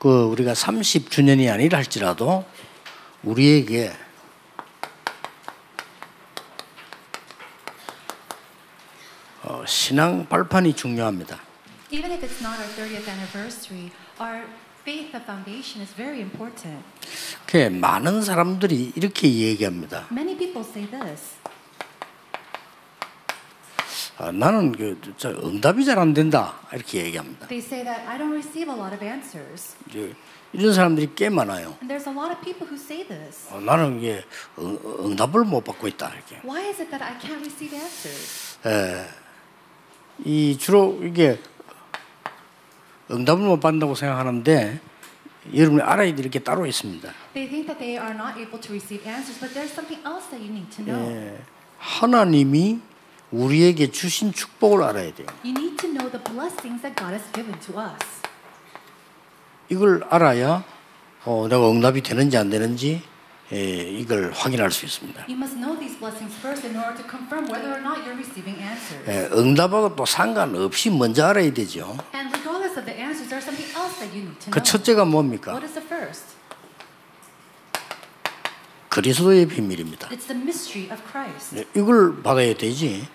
에, 꼭그 우리가 30주년이 아니라 할지라도 우리에게 어, 신앙 발판이 중요합니다. Even if it's not our 30th anniversary, our faith, foundation is very important. 그 많은 사람들이 이렇게 얘기합니다. Many people say this. 아, 나는 그, 저 응답이 잘 안 된다 이렇게 얘기합니다. They say that I don't receive a lot of answers. 이제 이런 사람들이 꽤 많아요. And there's a lot of people who say this. 어, 나는 이게 응, 응답을 못 받고 있다 이렇게. Why is it that I can't receive answers? 에, 이 주로 이게 응답을 못 받는다고 생각하는데 여러분이 알아야 될 게 따로 있습니다. They think that they are not able to receive answers, but there's something else that you need to know. 예, 하나님이 우리에게 주신 축복을 알아야 돼요. You need to know the blessings that God has given to us. 이걸 알아야 어, 내가 응답이 되는지 안 되는지 예, 이걸 확인할 수 있습니다. You must know these blessings first in order to confirm whether or not you're receiving answers. 예, 응답하고 또 상관없이 먼저 알아야 되죠. And regardless of the answers, there's something else that you need to 그. 첫째가 뭡니까? What is the first? 그리스도의 비밀입니다. It's the mystery of Christ. 예, 이걸 받아야 되지.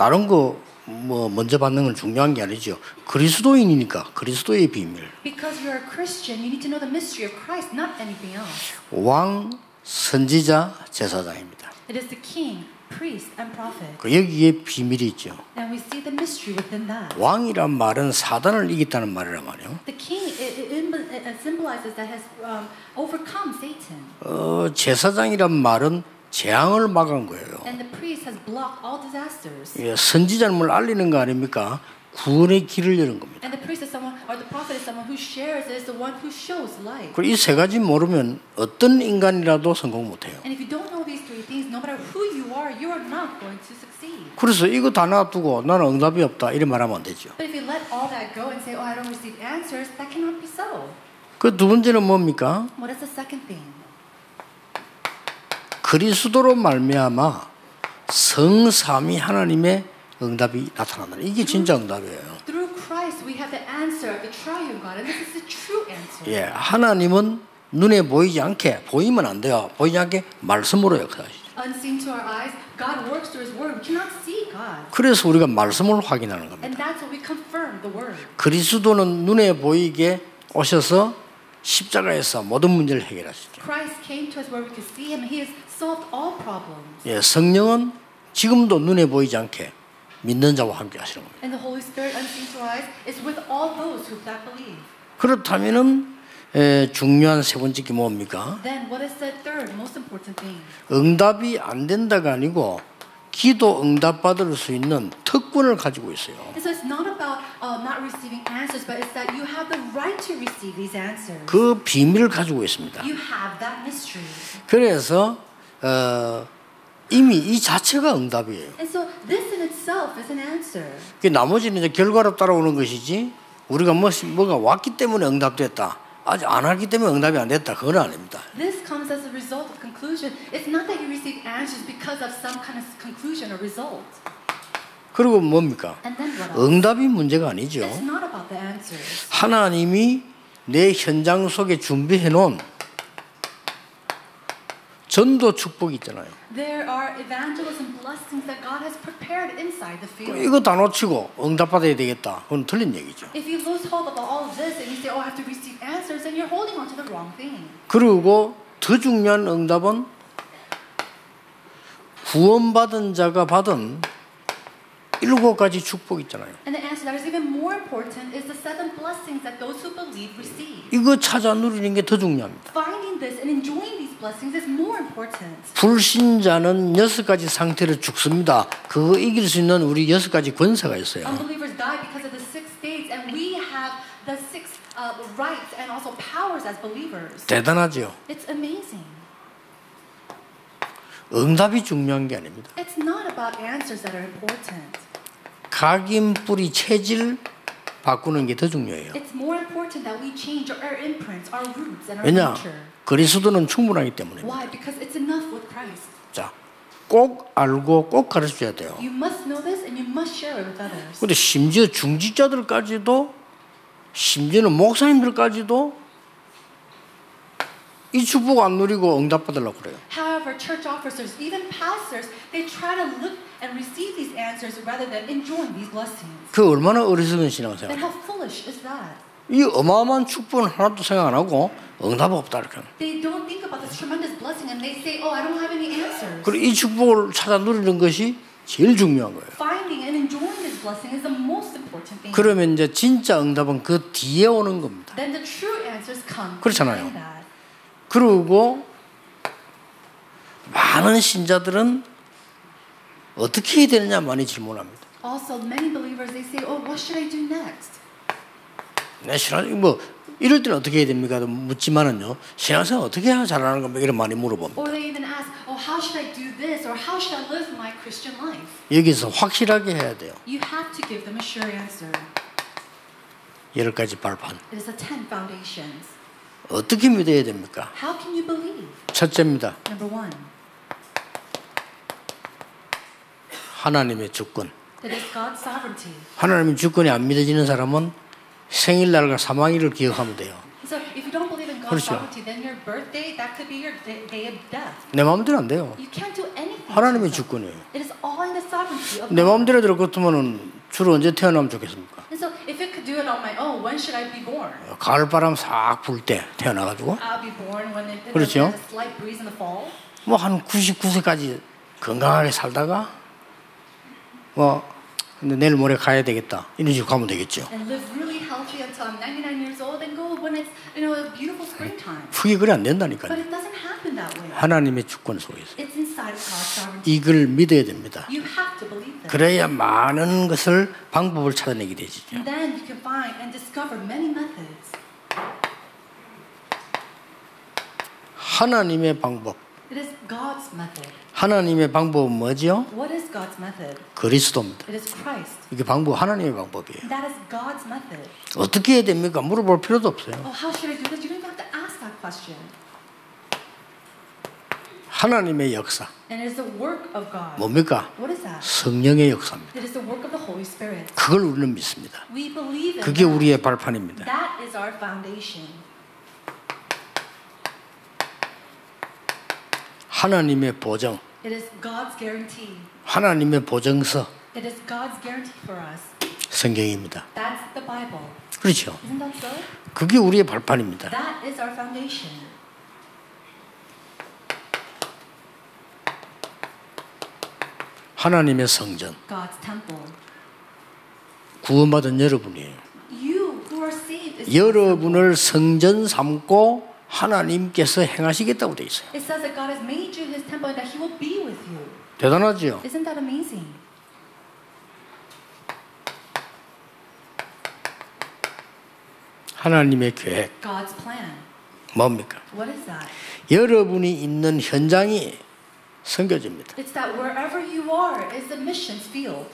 다른 거 뭐 먼저 받는 건 중요한 게 아니죠. 그리스도인이니까 그리스도의 비밀. Because you're a Christian, you need to know the mystery of Christ, not anything else. 왕, 선지자, 제사장입니다. It is the king, priest, and prophet. 그 여기에 비밀이 있죠. And we see the mystery within that. 왕이란 말은 사단을 이겼다는 말이란 말이에요. The king it- it symbolizes that has um, overcome Satan, 어, 제사장이란 말은 재앙을 막은 거예요. 예, 선지자는 뭘 알리는 거 아닙니까? 구원의 길을 여는 겁니다. And the priest is someone, or the prophet is someone who shares, is the one who shows light. 그리고 이 세 가지 모르면 어떤 인간이라도 성공 못해요. And if you don't know these three things, no matter who you are, you are not going to succeed. 그래서 이거 다 놔두고 나는 응답이 없다 이런 말하면 안 되죠. But if you let all that go and say, oh, I don't receive answers, that cannot be so. 그두 번째는 뭡니까? What is the second thing? 그리스도로 말미암아 성삼위 하나님의 응답이 나타난다. 이게 진짜 응답이에요. Through Christ, we have the answer of the triune God, and this is the true answer. 예, 하나님은 눈에 보이지 않게 보이면 안 돼요. 보이지 않게 말씀으로 역사하시죠. Unseen to our eyes, God works through His Word. We cannot see God. 그래서 우리가 말씀을 확인하는 겁니다. And that's what we confirm the Word. 그리스도는 눈에 보이게 오셔서 십자가에서 모든 문제를 해결하시죠. Christ came to us where we could see Him, He has solved all problems. 예, 성령은 지금도 눈에 보이지 않게 믿는 자와 함께 하시는 겁니다. And the Holy Spirit, unseen to eyes, is with all those who that believe. 그렇다면은 에, 중요한 세 번째 게 뭡니까? Then, what is the third most important thing? 응답이 안 된다가 아니고 기도 응답 받을 수 있는 특권을 가지고 있어요. And so it's not about uh, not receiving answers, but it's that you have the right to receive these answers. 그 비밀을 가지고 있습니다. You have that mystery. 그래서 어, 이미 이 자체가 응답이에요. And so this in itself is an answer. 그 나머지는 이제 결과로 따라오는 것이지 우리가 뭐, 뭐가 왔기 때문에 응답됐다. 아직 안 하기 때문에 응답이 안 됐다. 그건 아닙니다. This comes as a result of conclusion. It's not that you receive answers because of some kind of conclusion or result. 그리고 뭡니까? 응답이 문제가 아니죠. It's not about the answers. 하나님이 내 현장 속에 준비해 놓은 전도 축복이 있잖아요. There are evangelism blessings that God has prepared inside the field. 이거 다 놓치고 응답 받아야 되겠다. 그건 틀린 얘기죠. If you lose hold of all of this and you say, oh, I have to receive answers, then you're holding on to the wrong thing. 그리고 더 중요한 응답은 구원받은 자가 받은 일곱 가지 축복 있잖아요. And the answer that is even more important is the seven blessings that those who believe receive. 이거 찾아 누리는 게 더 중요합니다. Finding this and enjoying these blessings is more important. 불신자는 여섯 가지 상태로 죽습니다. 그거 이길 수 있는 우리 여섯 가지 권세가 있어요. Unbelievers die because of the six states, and we have the six uh, rights and also powers as believers. 대단하죠. It's amazing. 응답이 중요한 게 아닙니다. It's not about answers that are important. 각인 뿌리 체질 바꾸는 게 더 중요해요. It's more important that we change our imprints, our roots, and our 왜냐? 그리스도는 충분하기 때문에. Why? Because it's enough with Christ. 자, 꼭 알고 꼭 가르쳐야 돼요. You must know this and you must share it with others. 근데 심지어 중직자들까지도 심지어는 목사님들까지도 이 축복 안 누리고 응답 받으려고 그래요. However, church officers, even pastors, they try to look and receive these answers rather than enjoying these blessings. 그 얼마나 어리석은 Then 신앙생활. how foolish is that? 이 어마어마한 축복은 하나도 생각 안 하고 응답 없다 이렇게. They don't think about this tremendous blessing and they say, oh, I don't have any answers. 그리고 이 축복을 찾아 누리는 것이 제일 중요한 거예요. Finding and enjoying this blessing is the most important thing. 그러면 이제 진짜 응답은 그 뒤에 오는 겁니다. Then the true answers come 그렇잖아요. 그리고 많은 신자들은 어떻게 해야 되느냐 많이 질문합니다. Also, many believers, they say, oh, what should I do next? 내 신앙 뭐 이럴 때는 어떻게 해야 됩니까? 묻지만은요 신앙생활 어떻게 해야 잘하는 겁니까? 이런 많이 물어봅니다. Or they even ask, oh, how should I do this? Or how should I live my Christian life? 여기서 확실하게 해야 돼요. You have to give them a sure answer. 열 가지 발판. It is the 10 foundations. 어떻게 믿어야 됩니까? How can you believe? 첫째입니다. Number one, 하나님의 주권. 하나님의 주권이 안 믿어지는 사람은 생일날과 사망일을 기억하면 돼요. 그렇죠. 내 마음대로 안 돼요. 하나님의. 주권이에요. 내. 마음대로 될 것 같으면은 주로 언제 태어나면 좋겠습니까? Born? 가을 바람 싹 불 때 태어나가지고 그렇죠. 뭐 한 99세까지 건강하게 살다가 뭐 근데 내일 모레 가야 되겠다 이런 식으로 가면 되겠죠. And live really healthy until I'm 99 years old and go when it's you know a beautiful springtime. 그게 그래 안 된다니까요. 하나님의 주권 속에서. 이걸 믿어야 됩니다. 그래야 많은 것을 방법을 찾아내게 되죠. 하나님의 방법. 하나님의 방법은 뭐죠? What is God's method? 그리스도입니다. It is Christ. 이게 방법 하나님의 방법이에요. That is God's method. 어떻게 해야 됩니까? 물어볼 필요도 없어요. Oh, how should I do this? You don't have to ask that question. 하나님의 역사 And it is the work of God. 뭡니까? What is that? 성령의 역사입니다. It is the work of the Holy Spirit. 그걸 우리는 믿습니다. We believe in 그게 that. 우리의 발판입니다. That is our foundation. 하나님의 보정, It is God's guarantee. 하나님의 보정서 It is God's guarantee for us. 성경입니다. That's the Bible. 그렇죠. Isn't that so? 그게 우리의 발판입니다. That is our foundation. 하나님의 성전, God's temple. 구원받은 여러분이에요. You who are saved is 여러분을 성전 삼고 하나님께서 행하시겠다고 돼 있어요. It says that God has made you his temple and that he will be with you. 대단하죠? Isn't that amazing? 하나님의 계획 God's plan. 뭡니까? What is that? 여러분이 있는 현장이 선교지입니다. It's that wherever you are is the missions field.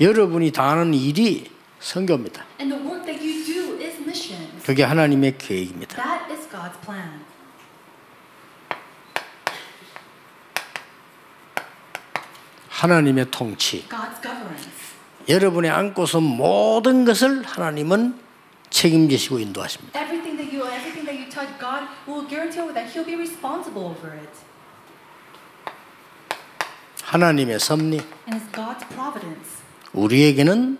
여러분이 당하는 일이 선교입니다. And the work that you do is missions. 그게 하나님의 계획입니다. That God's plan. 하나님의 통치. God's governance. 여러분의 안고서 모든 것을 하나님은 책임지시고 인도하십니다. Everything that you everything that you touch, God will guarantee over that He'll be responsible over it. 하나님의 섭리. 우리에게는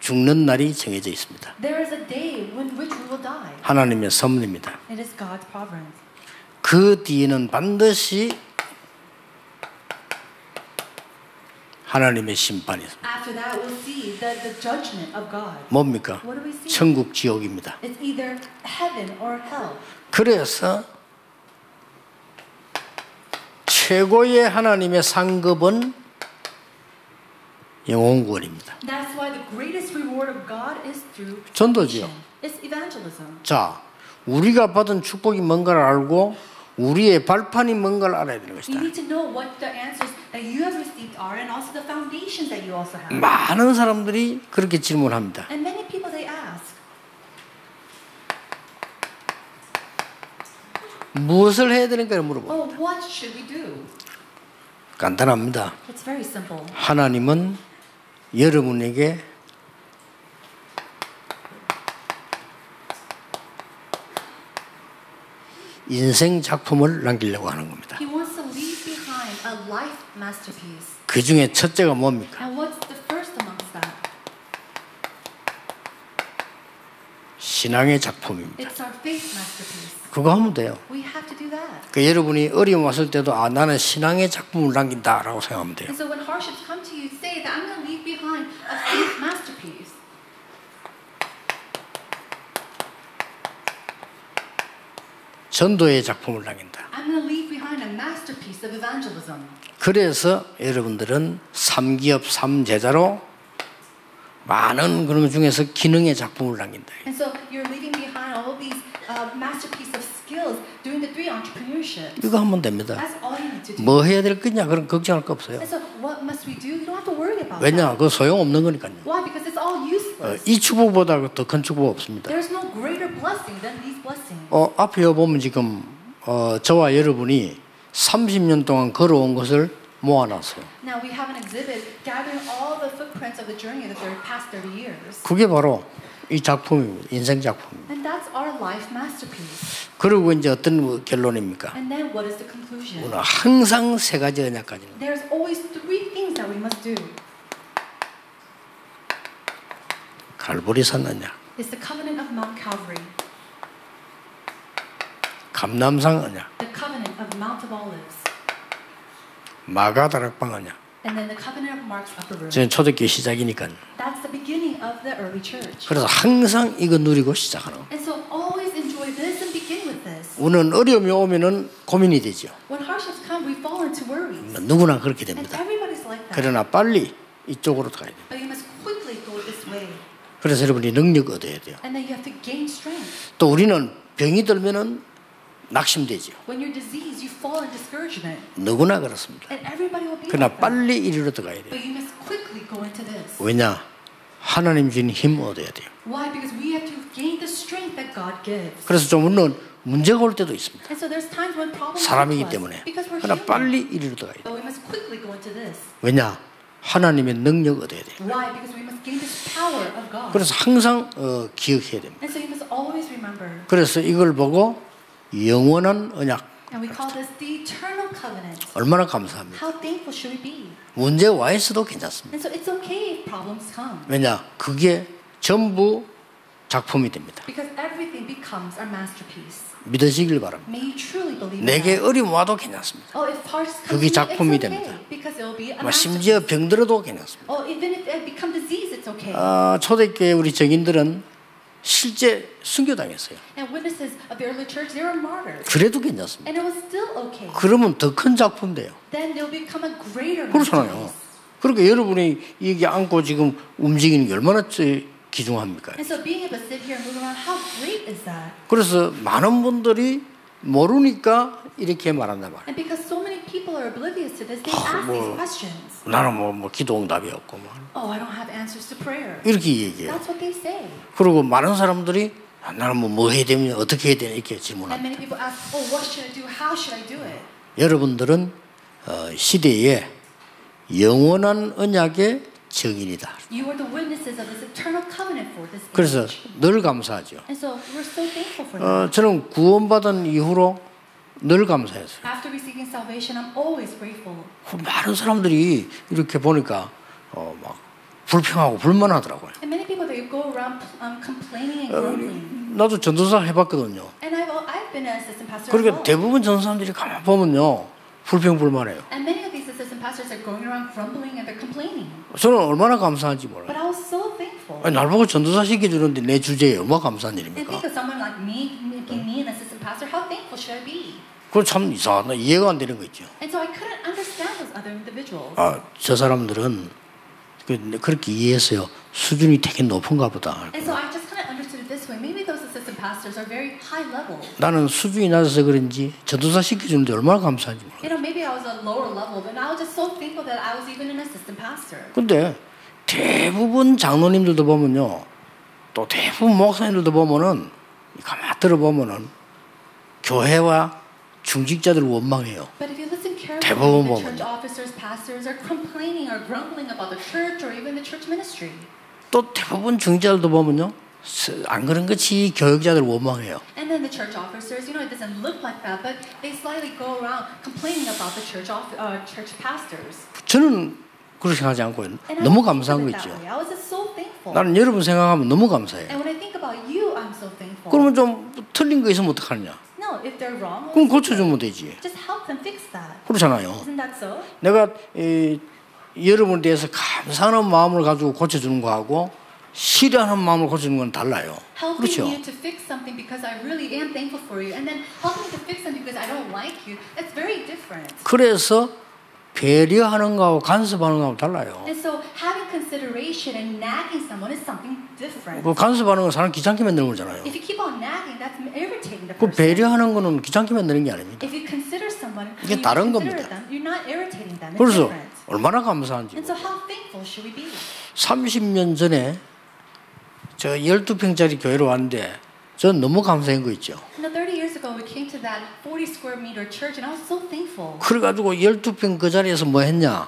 죽는 날이 정해져 있습니다. 하나님의 섭리입니다. 그 뒤에는 반드시 하나님의 심판이. 뭡니까? 천국 지옥입니다. 그래서 최고의 하나님의 상급은 is through 전도지요. 자, 우리가 받은 축복이 뭔가를 알고 우리의 발판이 뭔가를 알아야 되는 것이다. 많은 사람들이 그렇게 질문합니다. 무엇을 해야 되는가 물어봅니다. oh? 간단합니다. 하나님은 여러분에게 인생 작품을 남기려고 하는 겁니다. 그 중에 첫째가 뭡니까? 신앙의 작품입니다. 그거 하면 돼요. 그 여러분이 어려움 왔을 때도 아 나는 신앙의 작품을 남긴다라고 생각하면 돼요. So you. 전도의 작품을 남긴다. 그래서 여러분들은 삼기업 삼제자로 많은 그런 것 중에서 기능의 작품을 남긴다. So you're leaving behind all these uh, masterpiece of skills doing the three entrepreneurship. 이거 하면 됩니다. That's all you need to do. 뭐 해야 될 거냐 그런 걱정할 거 없어요. And so what must we do? You don't have to worry about 왜냐. 그 소용 없는 거니까요. Why? Because it's all 어, useless. 이 축복보다 더큰 축복 없습니다. There's no greater blessing than these blessings. 어, 앞에 보면 지금 어, 저와 여러분이 30년 동안 걸어온 것을 모아놨어요. Now we have an exhibit gathering all the footprints of the journey of the third, past 30 years. 그게 바로 이 작품입니다. 인생 작품입니다. And that's our life masterpiece. 그리고 이제 어떤 결론입니까? And then what is the conclusion? 오늘 항상 세 가지 언약까지는 There's always three things that we must do. 갈보리산 언약, It's the covenant of Mount Calvary, 감남산 언약, the covenant of Mount of Olives, 마가다락방 언약. and then the covenant of Mark's upper room. 저는 초대교회 시작이니까. 그래서 항상 이거 누리고 시작하는 so. 우리는 어려움이 오면은 고민이 되죠. Come, we fall into worries. 누구나 그렇게 됩니다. like that. 그러나 빨리 이쪽으로 가야 돼요. Way. 그래서 여러분이 능력 얻어야 돼요. And then you have to gain strength. 또 우리는 병이 들면은 낙심되죠. When you're 누구나 그렇습니다. 그러나. 빨리 이리로 들어가야 돼요. 왜냐? 하나님 주신 힘 얻어야 돼요. 그래서 좀 물론 문제가 올 때도 있습니다. 사람이기 때문에. 그러나. 빨리 이리로 들어가야 돼요. 왜냐? 하나님의 능력 얻어야 돼요. 그래서 항상 어, 기억해야 됩니다. 그래서 이걸 보고 영원한 언약 And we call this the eternal covenant. 얼마나 감사합니다. How thankful should we be? 문제 와 있어도 괜찮습니다. And so it's okay if problems come. 왜냐? 그게 전부 작품이 됩니다. Because everything becomes our masterpiece. 믿으시길 바랍니다. May you truly believe 내게. 어려움 와도 괜찮습니다. Oh, if hardships come 그게 작품이 it's okay. 됩니다. Because it will be a 뭐 masterpiece. 심지어 병들어도 괜찮습니다. Oh, even if it become disease, it's okay. 아, 초대교회 우리 정인들은 실제 순교당했어요. 그래도 괜찮습니다. Okay. 그러면 더 큰 작품 돼요. 그렇잖아요. 그러니까 여러분이 여기 앉고 지금 움직이는 게 얼마나 so around, that? 그래서 많은 분들이 모르니까 이렇게 말한단 말이에요. And people are oblivious to this, they 아, ask 뭐. these questions. 나는 뭐, 뭐 기도 응답이 없고 뭐 Oh, I don't have answers to prayer. 이렇게 얘기해요. That's what they say. 그리고 많은 사람들이 아, 나는 뭐, 뭐 해야 되냐 어떻게 해야 되냐 이렇게 And 질문합니다. many people ask, oh, what should I do? How should I do it? 여러분들은 어, 시대에 영원한 언약의 증인이다. You are the witnesses of this eternal covenant for this 그래서. 늘 감사하죠. And so we're so thankful for that. 어, 저는 구원받은 이후로 늘 감사했어요. After receiving salvation, I'm always grateful. 그 많은 사람들이 이렇게 보니까 어, 막 불평하고 불만하더라고요. And many people they go around um, complaining and grumbling. 나도 전도사 해봤거든요. And I've I've been an assistant pastor as 그러니까. 대부분 전사람들이 가만 보면요 불평 불만해요. And many of these assistant pastors are going around grumbling and they're complaining. 저는 얼마나 감사한지 몰라요. But I was so thankful. 아니, 날 보고 전도사 시켜주는데 내 주제에 얼마나 감사한 And 일입니까? think of someone like me making me an assistant pastor. How thankful should I be? 그건 참 이상하다. 이해가 안 되는 거 있죠. And so I couldn't understand those other individuals. 아, 저 사람들은 그- 그렇게 이해했어요. 수준이 되게 높은가 보다. And so I just kind of understood it this way. Maybe those assistant pastors are very high level. 나는 수준이 낮아서 그런지 전도사 시켜주는데 얼마나 감사한지 몰라요. You know, maybe I was a lower level, but I was just so thankful that I was even an assistant pastor. 근데 대부분 장로님들도 보면요. 또 대부분 목사님들도 보면은 가만 들어보면은 교회와 중직자들 원망해요. 대부분 ministry. 또 대부분 중직자들도 보면요. 스- 안 그런 것이 교육자들 원망해요. And then the church officers, you know, it doesn't look like that, but they slightly go around complaining about the church uh, church pastors. 저는 그렇게 생각하지 않고요. And 너무 감사한 거 있죠. so. 나는 여러분 생각하면 너무 감사해요. And when I think about you, I'm so thankful. 그러면 좀 틀린 거 있으면 어떡하느냐? No, if they're wrong, 그럼 고쳐주면 되지. just help them fix that. 그렇잖아요. Isn't that so? 내가 이, 여러분에 대해서 감사하는 마음을 가지고 고쳐주는 거하고 싫어하는 마음을 고쳐주는 건 달라요. 그렇죠? 그래서 배려하는 거하고 간섭하는 거하고 달라요. And so having consideration and nagging someone is something different. 그 간섭하는 건 사람 귀찮게 만드는 거잖아요. If you keep on nagging, that's irritating the 그 person. 배려하는 거는 귀찮게 만드는 게 아닙니다. If you consider someone, 이게 다른 겁니다. them, you're not irritating them. It's 그래서 different. 얼마나 감사한지. And so how thankful should we be? 30년 전에 저 12평짜리 교회로 왔는데 전 너무 감사한 거 있죠. You know, 30 years ago, we came to that 40 square meter church, and I was so thankful. 그래가지고 12평 그 자리에서 뭐 했냐?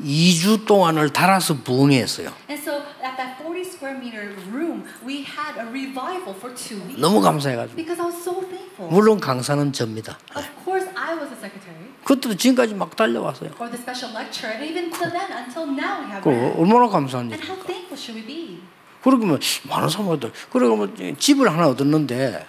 2주 동안을 달아서 부흥했어요. And so at that 40 square meter room, we had a revival for two weeks. 너무 감사해가지고. 물론 강사는 접니다. 그것도 지금까지 막 달려왔어요. 그. 얼마나 감사한지. 그러면 많은 사람들 그리고 뭐 집을 하나 얻었는데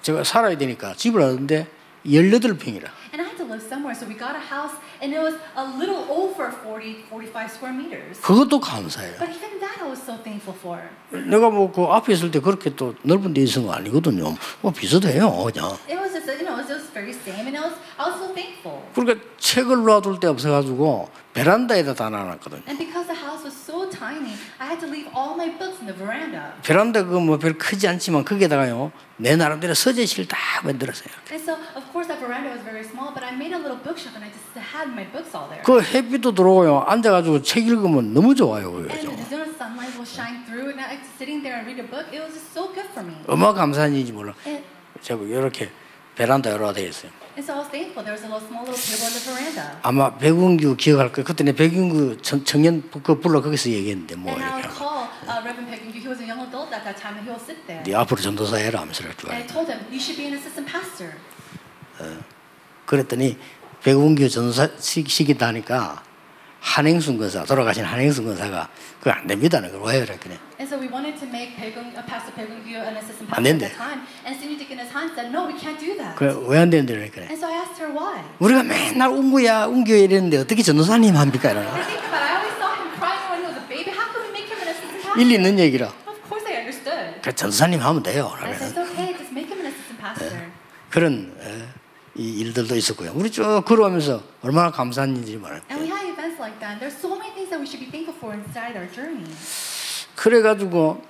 제가 살아야 되니까 집을 얻었는데 18평이라. And I had to live somewhere, so we got a house, and it was a little over 40, 45 square meters. 그것도 감사해요. But even that, I was so thankful for. 내가 뭐 그 앞에 있을 때 그렇게 또 넓은 데 있은 거 아니거든요. 뭐 비슷해요, 그냥. It was just, you know, it was just very same, and I was, I was so thankful. 그러니까 책을 놔둘 데 없어 가지고 베란다에다 다 놔놨거든요. And because the house was so tiny, I had to leave all my books in the veranda. 베란다 그거 뭐별 크지 않지만 거기에다가요 내 나름대로 서재실 다 만들었어요. And so, of course, that veranda was very small, but I made a little bookshelf, and I just had my books all there. 그 햇빛도 들어오고요 앉아가지고 책 읽으면 너무 좋아요 그게. And the you know, sunlight will shine through, and I sitting there and read a book. It was just so good for me. 얼마나 감사한 일인지 몰라. 제가 이렇게 베란다 돼 있어요. And so I was thankful. There was a little small little table in the veranda. 아마 백운규 기억할 거예요. 그때 내 백운규 청- 청년 그 불러 거기서 얘기했는데 뭐 And I 이렇게 would 하고. call uh, Reverend Peggy. He was a young adult at that time, and he will sit there. 네 앞으로 전도사 해라 하면서 그랬죠. And I told him, you should be an assistant pastor. 그랬더니 백운규 전도사 시- 시키다 하니까 한행순 권사 돌아가신 한행순 권사가 그거 안 됩니다. 그걸 왜 그랬더니 And so we wanted to make Pegung, uh, Pastor Pegung an assistant 안 pastor at that time. And Senior Deaconess Han said, no, we can't do that. 그왜안 되는데 그래. And so I asked her why. 우리가 맨날 운구야 운규야 이랬는데 어떻게 전도사님 합니까? 이러나. I think about it. I always saw him crying when he was a baby. How could we make him an assistant pastor? 일리 있는 얘기라. Of course I understood. 그 전도사님 하면 돼요. I 그러면 said, it's okay. Just make him an assistant pastor. 그런 에, 이 일들도 있었고요. 우리 쭉 걸어오면서 얼마나 감사한 일인지 말해요. And. There's so many things that we should be thankful for inside our journey. 그래가지고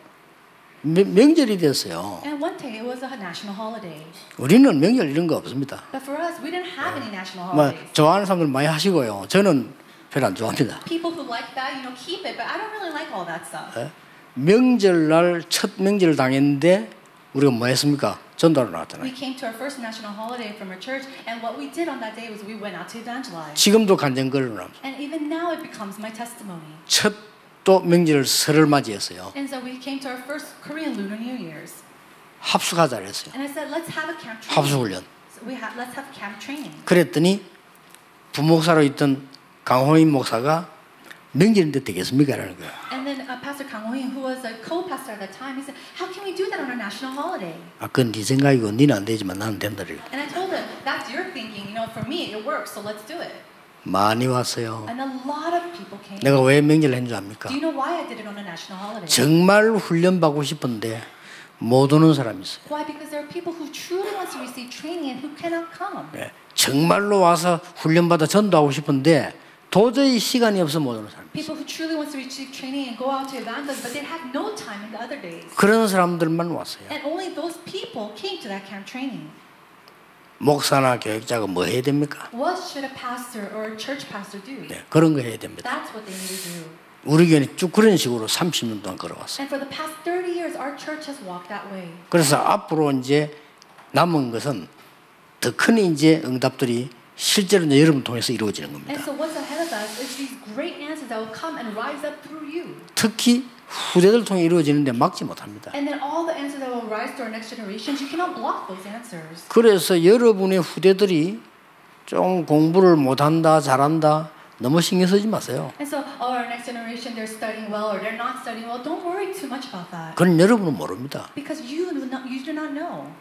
명- 명절이 됐어요. And one day it was a national holiday. 우리는 명절 이런 거 없습니다. But for us, we didn't have any national 뭐 holidays. 좋아하는 사람들 많이 하시고요. 저는 별로 안 좋아합니다. People who like that, you know, keep it. But I don't really like all that stuff. 예? 명절날 첫 명절을 당했는데 우리가 뭐 했습니까? We 나왔잖아요. came to our first national holiday from our church, and what we did on that day was we went out to evangelize. 지금도 간증거리로 And even now, it becomes my testimony. 첫또 명절 설을 맞이했어요. And so we came to our first Korean Lunar New Year's, 합숙하자 그랬어요. and I said, let's have a camp training. 합숙 훈련. So we have, let's have camp training. 그랬더니 부목사로 있던 강호인 목사가 명절인데 되겠습니까? 라는 거예요. And then uh, Pastor Kang Ho-in, who was a co-pastor at that time, he said, how can we do that on a national holiday? 아, 그건 네 생각이고 니는 안 되지만 나는 된다. 그래요. And I told him, that's your thinking. You know, for me, it works, so let's do it. 많이 왔어요. And a lot of people came. 내가 왜 명절 했는 줄 압니까? Do you know why I did it on a national holiday? 정말 훈련 받고 싶은데 못 오는 사람이 있어요. Why? Because there are people who truly want to receive training and who cannot come. 예, 정말로 와서 훈련 받아 전도하고 싶은데 도저히 시간이 없어 못 오는 사람이 있어요. People who truly want to receive training and go out to evangelize, but they have no time in the other days. 그런 사람들만 왔어요. And only those people came to that camp training. 목사나 교육자가 뭐 해야 됩니까? What should a pastor or a church pastor do? 네, 그런 거 해야 됩니다. That's what they need to do. 우리 교회는 쭉 그런 식으로 30년 동안 걸어왔어요. And for the past 30 years, our church has walked that way. 그래서 앞으로 이제 남은 것은 더 큰 이제 응답들이 실제로 이제 여러분 통해서 이루어지는 겁니다. 특히 후대들 통해 이루어지는데 막지 못합니다. 그래서 여러분의 후대들이 좀 공부를 못한다, 잘한다, 너무 신경 쓰지 마세요. And so, oh, our next generation, they're studying well or they're not studying well. Don't worry too much about that. 그건 여러분은 모릅니다. Because you do not, you do not know.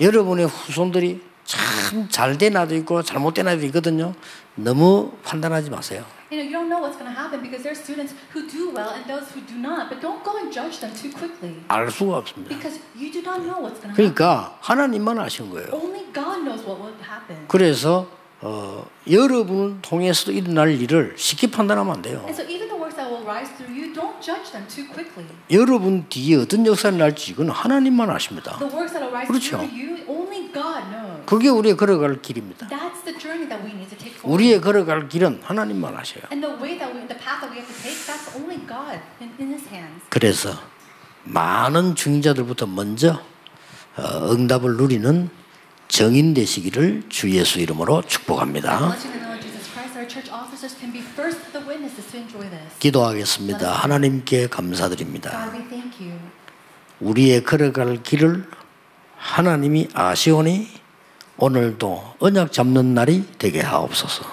여러분의 후손들이 참 잘된 아도 있고 잘못된 아도 있거든요. 너무 판단하지 마세요. You know, you don't know what's going to happen because there are students who do well and those who do not. But don't go and judge them too quickly 알 수가 없습니다. because you do not know what's going to happen. 그러니까 하나님만 아시는 거예요. Only God knows what will happen. 그래서 어, 여러분을 통해서 일어날 일을 쉽게 판단하면 안 돼요. And so even the works that will rise through you, don't judge them too quickly. 여러분 뒤에 어떤 역사를 날지 이건 하나님만 아십니다. The works that will rise 그렇죠. through you. 그게 우리의 걸어갈 길입니다. 우리의 걸어갈 길은 하나님만 hands. 그래서 많은 중자들부터 먼저 어, 응답을 누리는 정인 되시기를 주 예수 이름으로 축복합니다. 기도하겠습니다. 하나님께 감사드립니다. 우리의 걸어갈 길을 하나님이 아시오니 오늘도 언약 잡는 날이 되게 하옵소서.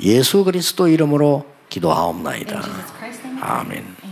예수 그리스도 이름으로 기도하옵나이다. 아멘.